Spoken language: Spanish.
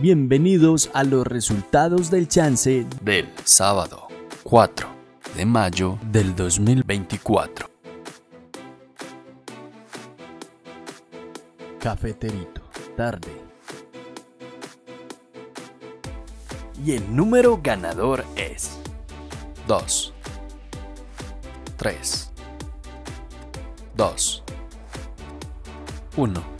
Bienvenidos a los resultados del chance del sábado 4 de mayo del 2024. Cafeterito, tarde. Y el número ganador es 2 3 2 1